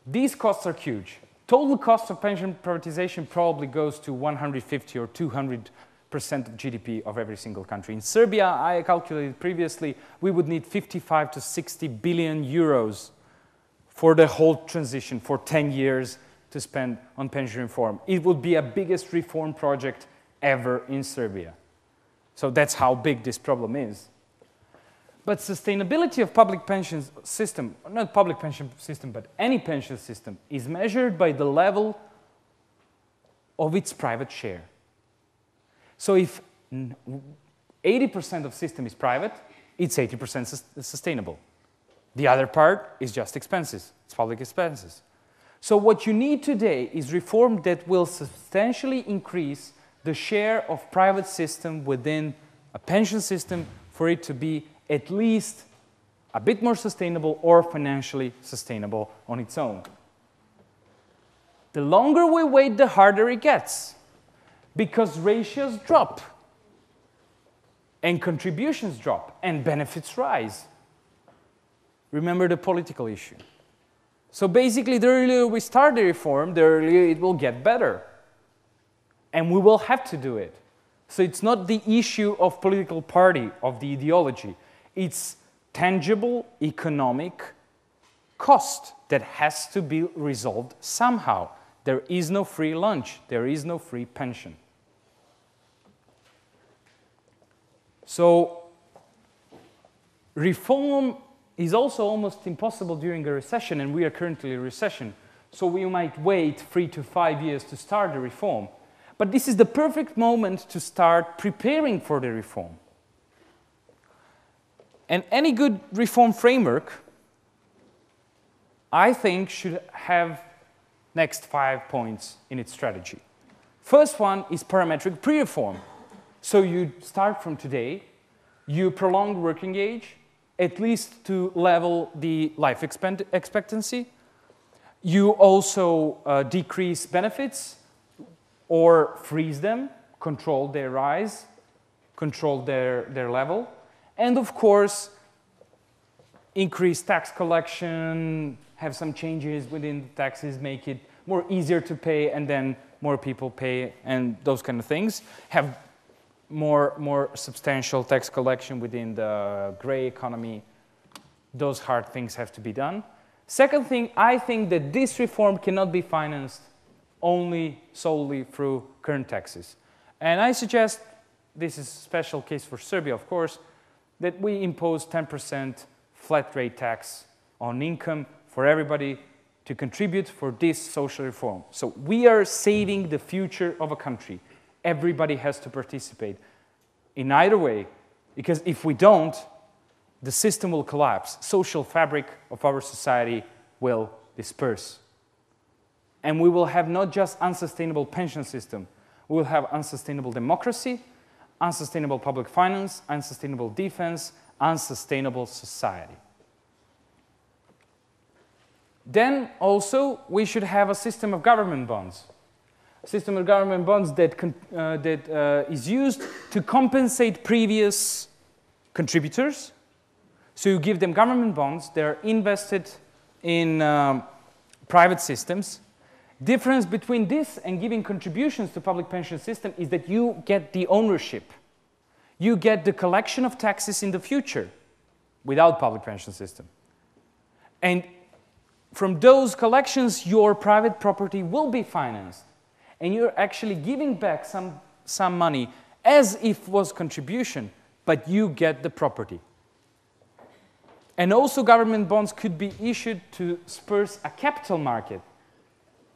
Speaker 2: These costs are huge. Total cost of pension privatization probably goes to 150 or 200 percent of GDP of every single country. In Serbia, I calculated previously, we would need 55 to 60 billion euros for the whole transition for 10 years to spend on pension reform. It would be a biggest reform project ever in Serbia. So that's how big this problem is. But sustainability of public pension system, not public pension system, but any pension system, is measured by the level of its private share. So if 80% of system is private, it's 80% sustainable. The other part is just expenses, it's public expenses. So what you need today is reform that will substantially increase the share of private system within a pension system for it to be at least a bit more sustainable or financially sustainable on its own. The longer we wait, the harder it gets because ratios drop and contributions drop and benefits rise. Remember the political issue. So basically, the earlier we start the reform, the earlier it will get better. And we will have to do it. So it's not the issue of political party, of the ideology. It's tangible economic cost that has to be resolved somehow. There is no free lunch. There is no free pension. So reform is also almost impossible during a recession, and we are currently in recession. So we might wait three to five years to start the reform. But this is the perfect moment to start preparing for the reform. And any good reform framework, I think, should have next five points in its strategy. First one is parametric pre-reform. So you start from today, you prolong working age, at least to level the life expectancy. You also uh, decrease benefits or freeze them, control their rise, control their, their level. And of course, increase tax collection, have some changes within the taxes, make it more easier to pay, and then more people pay, and those kind of things. Have more, more substantial tax collection within the gray economy. Those hard things have to be done. Second thing, I think that this reform cannot be financed only solely through current taxes. And I suggest, this is a special case for Serbia, of course, that we impose 10% flat rate tax on income for everybody to contribute for this social reform. So we are saving the future of a country. Everybody has to participate in either way, because if we don't, the system will collapse. Social fabric of our society will disperse. And we will have not just unsustainable pension system, we will have unsustainable democracy, unsustainable public finance, unsustainable defense, unsustainable society. Then also we should have a system of government bonds. System of government bonds that, uh, that uh, is used to compensate previous contributors. So you give them government bonds, they're invested in um, private systems. Difference between this and giving contributions to public pension system is that you get the ownership. You get the collection of taxes in the future without public pension system. And from those collections, your private property will be financed. And you're actually giving back some, some money as if was contribution, but you get the property. And also government bonds could be issued to spur a capital market.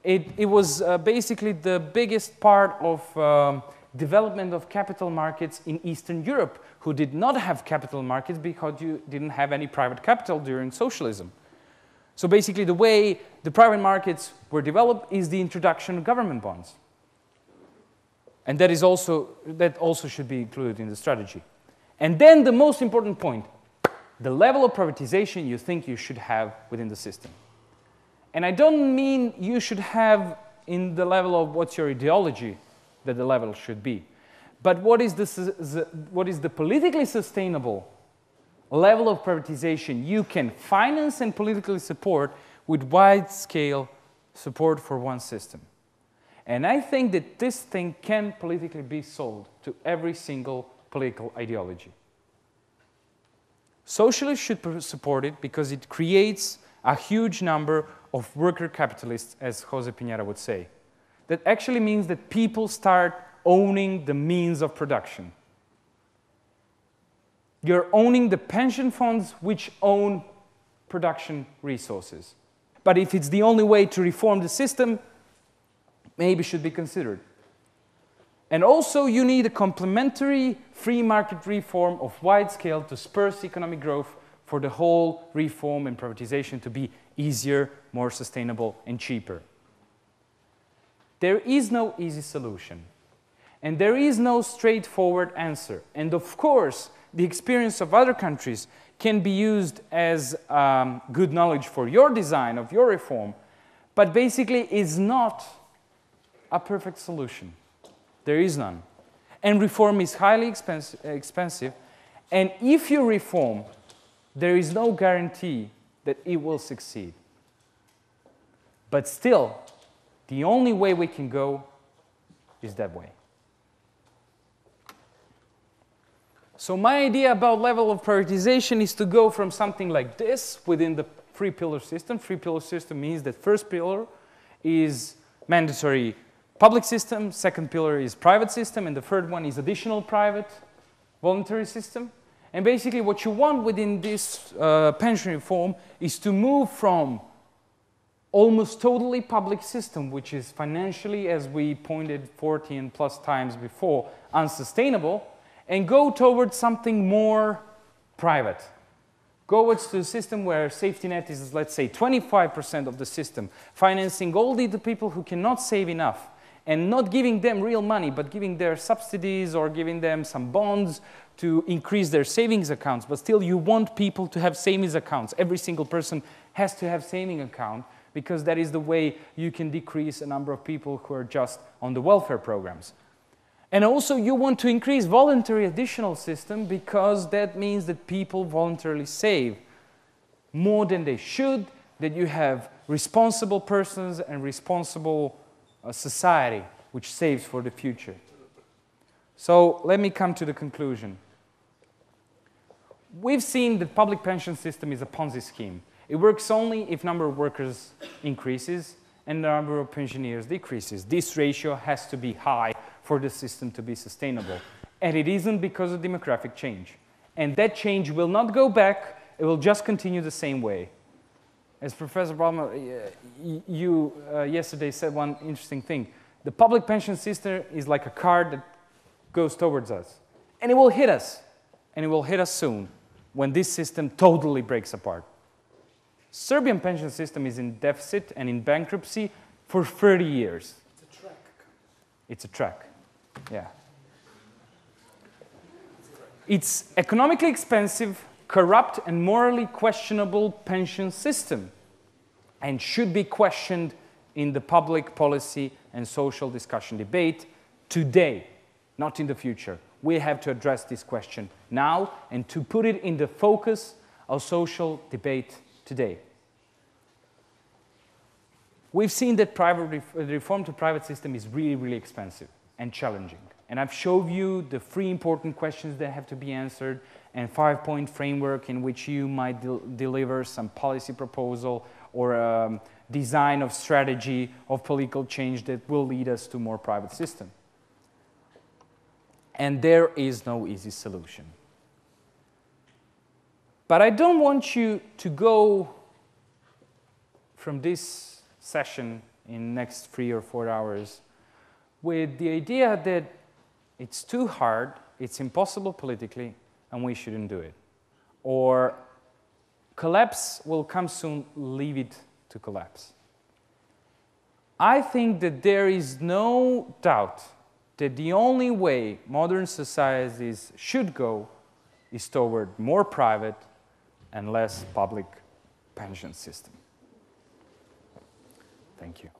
Speaker 2: It, it was uh, basically the biggest part of um, development of capital markets in Eastern Europe, who did not have capital markets because you didn't have any private capital during socialism. So basically the way the private markets were developed is the introduction of government bonds. And that, is also, that also should be included in the strategy. And then the most important point, the level of privatization you think you should have within the system. And I don't mean you should have in the level of what's your ideology that the level should be. But what is the, what is the politically sustainable level of privatization you can finance and politically support with wide-scale support for one system. And I think that this thing can politically be sold to every single political ideology. Socialists should support it because it creates a huge number of worker capitalists, as Jose Piñera would say. That actually means that people start owning the means of production. You're owning the pension funds which own production resources. But if it's the only way to reform the system, maybe should be considered. And also you need a complementary free market reform of wide scale to spur economic growth for the whole reform and privatization to be easier, more sustainable, and cheaper. There is no easy solution. And there is no straightforward answer. And of course, the experience of other countries can be used as um, good knowledge for your design of your reform, but basically is not a perfect solution. There is none. And reform is highly expensive, expensive. And if you reform, there is no guarantee that it will succeed. But still, the only way we can go is that way. So my idea about level of prioritization is to go from something like this within the three pillar system. Three pillar system means that first pillar is mandatory public system, second pillar is private system, and the third one is additional private voluntary system. And basically what you want within this uh, pension reform is to move from almost totally public system, which is financially, as we pointed 14 plus times before, unsustainable, and go towards something more private. Go to a system where safety net is, let's say, 25% of the system, financing only the, the people who cannot save enough, and not giving them real money, but giving their subsidies or giving them some bonds to increase their savings accounts. But still, you want people to have savings accounts. Every single person has to have saving account because that is the way you can decrease a number of people who are just on the welfare programs. And also you want to increase voluntary additional system because that means that people voluntarily save more than they should, that you have responsible persons and responsible uh, society which saves for the future. So let me come to the conclusion. We've seen the public pension system is a Ponzi scheme. It works only if number of workers increases and the number of pensioners decreases. This ratio has to be high for the system to be sustainable. And it isn't because of demographic change. And that change will not go back, it will just continue the same way. As Professor Ballmer, uh, you uh, yesterday said one interesting thing. The public pension system is like a car that goes towards us. And it will hit us. And it will hit us soon when this system totally breaks apart. Serbian pension system is in deficit and in bankruptcy for 30 years.
Speaker 3: It's a track.
Speaker 2: It's a track, yeah. It's economically expensive, corrupt, and morally questionable pension system and should be questioned in the public policy and social discussion debate today, not in the future. We have to address this question now and to put it in the focus of social debate today. We've seen that private reform to private system is really, really expensive and challenging. And I've showed you the three important questions that have to be answered and five-point framework in which you might de deliver some policy proposal or um, design of strategy of political change that will lead us to more private system. And there is no easy solution. But I don't want you to go from this session in next three or four hours with the idea that it's too hard, it's impossible politically, and we shouldn't do it. Or collapse will come soon, leave it to collapse. I think that there is no doubt that the only way modern societies should go is toward more private and less public pension system. Thank you.